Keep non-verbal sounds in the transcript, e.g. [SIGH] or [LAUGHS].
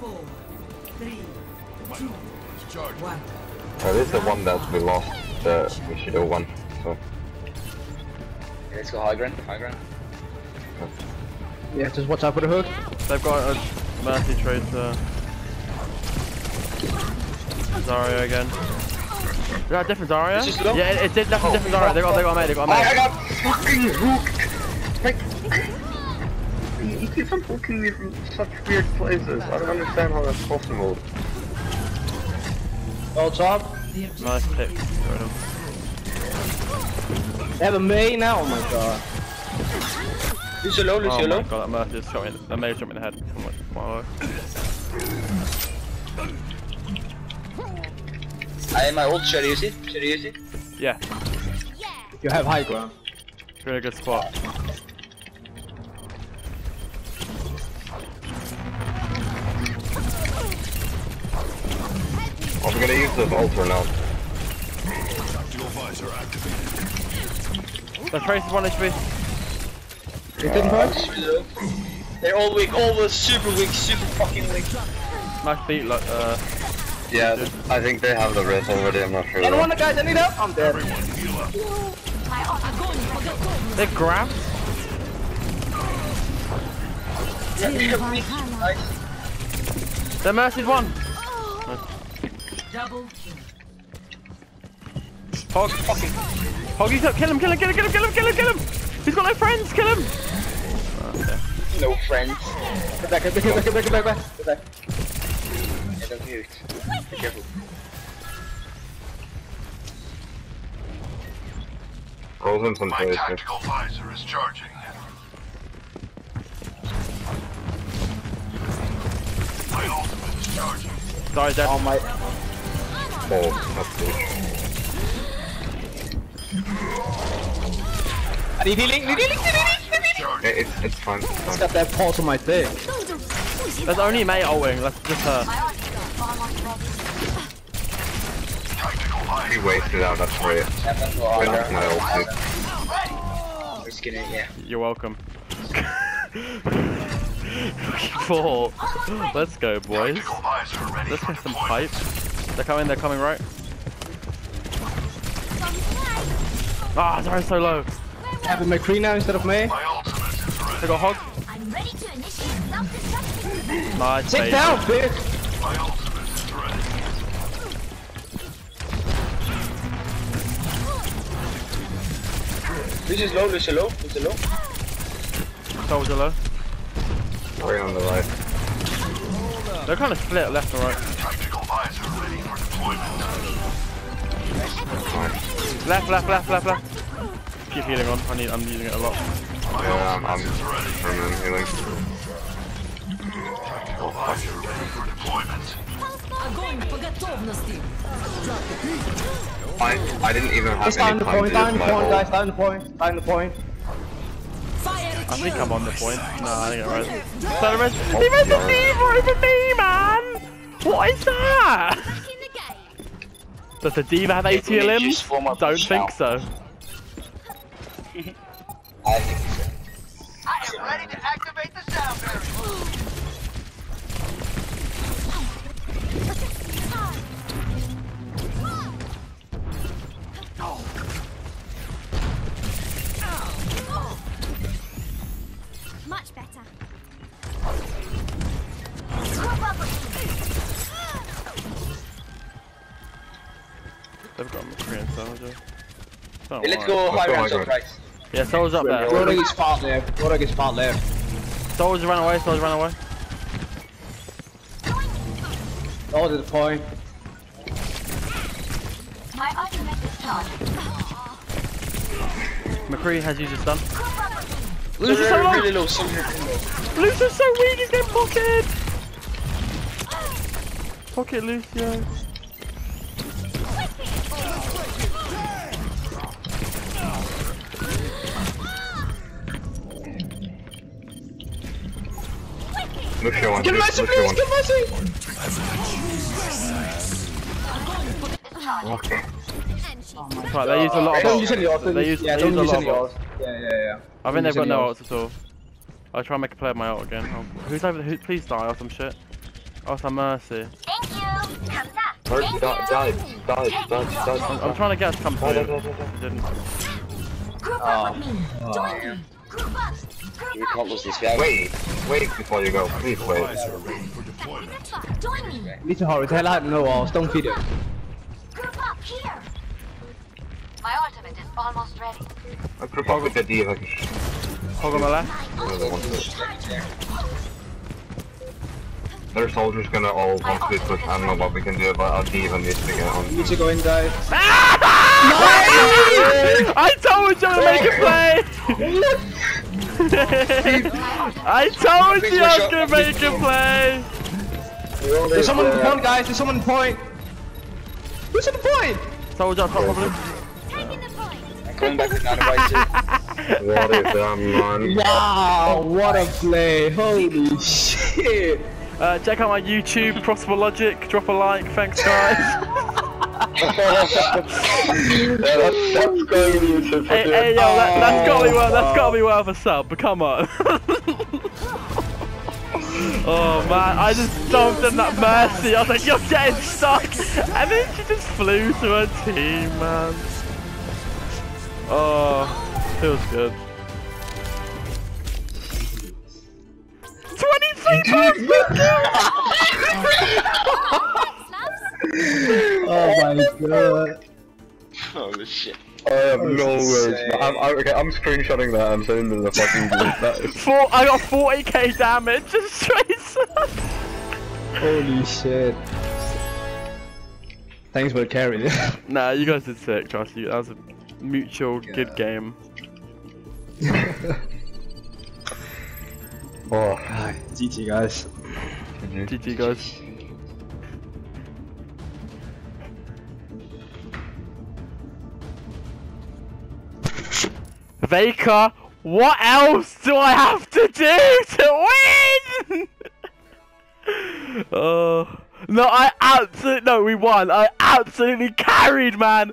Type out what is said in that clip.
Four, three, two, one. Uh, this is the one that we lost. The we should have won. So Okay, let's go high ground. High ground. Yeah, just watch out for the hook. They've got a mercy tracer. Zarya again. Is that a different Zarya? This is low? Yeah, it's definitely different Zarya. They got, they got a mate. They got a I, I mate. got fucking hooked. Like you, you keep on hooking me from such weird places. I don't understand how that's possible. All top. Nice pick. is Got. They have a Mei now. Oh my god. Lucio low, Oh Lucio my god, that mercy just shot me. That Mei shot me in the head. From like, wow. I have my ult. Should I use it? Should I use it? Yeah, You have high ground. you're in a good spot. Are we gonna use the vault or not? The tracer's one HP. You didn't punch? They're all weak. All the super weak. Super fucking weak. Nice beat, like, uh, Yeah, I think they have the res already. I'm not sure. Anyone, guys? I need help. I'm dead. they grabbed. Nice. The mercy's one. Double kill. Hog. Hog, he's up. Kill him, kill him, kill him, kill him, kill him, kill him, kill him. He's got no friends. Kill him. No friends. Get back, get back, get back, get back, get back, get back. Get back. Yeah, don't mute. Be careful. Roll him some My places. tactical visor is charging. My ultimate is charging. Sorry, dead. Oh my. Oh, that's good. I need healing, need healing, need healing, need healing. Yeah, it's it's fine. It's It's fine. got that pulse on my dick. There's only mate ulting. That's just her. He wasted out. That's right. Yeah, that's what I I knocked my ult too. We're yeah. You're welcome. [LAUGHS] Four. Let's go, boys. Tactical visor ready Let's for get some deployment. Pipe. They're coming. They're coming right. Ah, they're so low. I have a McCree now instead of Mei. My ultimate. They got hog. I'm ready to initiate self-destruct. Nice. Sit baby. down, bitch. My ultimate is ready. Lucio's low, Lucio low, Lucio low. Soldier low. Right on the right. They're kind of split left and right. Left, left, left, left, left. Keep healing on. I need. I'm using it a lot. Yeah, I'm, I'm permanent healing. I, I didn't even have any time to point, guys, point, point. I think I'm on the point. No, I think I res. So res, he res me, he me, man! What is that? In the game. Does D.Va have 80 Maybe limbs? just form up Don't a think so. I think so. I am ready to activate soldier. Don't Hey, let's go high go ground, high right. Yeah, soldier's up there. Roderick is spot left, Roderick is spot left. Soldier ran away. Soldier ran away. Oh, to the point. My ultimate is charged. McCree has used his stun. So Lucio's so really, low. really low, so. Lucio's so weak. He's getting pocketed. Pocket Lucio. Lucio one, Get mercy, please, one. get mercy! Okay. Right, they use a lot of Don't use any ult, They use, use, yeah, they use a lot of ult. Yeah, yeah, yeah. I think Don't they've use got any no ult. ults at all. I'll try and make a play of my ult again. Oh, who's over there? Who, please die or some shit. Oh, some mercy. Thank you. 감사. Or Thank dive, you. dive, dive, dive, dive. I'm trying to get us to come No, no, through. didn't. Group Oh. up with me. Ah. Join me. Group up. Group We up. can't lose this guy. Wait, wait before you go. Please wait. Join me. Lite hard, det här no walls, don't feed it. Group up here. My ultimate is almost ready. I could probably get the like, Hog on the left. My Another one. ultimate is charging. their soldiers gonna all want to push. I don't know what we can do, but I'll even needs to get on. Need to go in dive. I told you to make a play! I told you I was gonna make a play! There's someone in the point, guys. There's someone in the point. Who's in the point? Soldier up top probably. Taking the point. Going back to anyway too. What is that, man? [LAUGHS] Wow, what a play. Holy shit. Uh, check out my YouTube, ProsperLogic, drop a like, thanks guys. [LAUGHS] that's, that's going to YouTube. hey, hey yo, that, that's gotta be worth, that's gotta be oh. worth a sub, but come on. [LAUGHS] oh man, I just dumped in that mercy, I was like, you're getting stuck! And then she just flew to her team, man. Oh, feels good. 23 [LAUGHS] points per kill! Oh my god. Holy shit. I have no words. insane. I'm, I'm, okay, I'm screenshotting that and sending to the fucking group. [LAUGHS] That is Four, I got 40k damage, [LAUGHS] just straight up. Holy shit. Thanks for the carry. [LAUGHS] Nah, you guys did sick, trust you. That was a mutual good game. oh, GG guys. GG guys. Vaker, what else do I have to do to win? [LAUGHS] Oh no, I absolutely no, we won. I absolutely carried, man.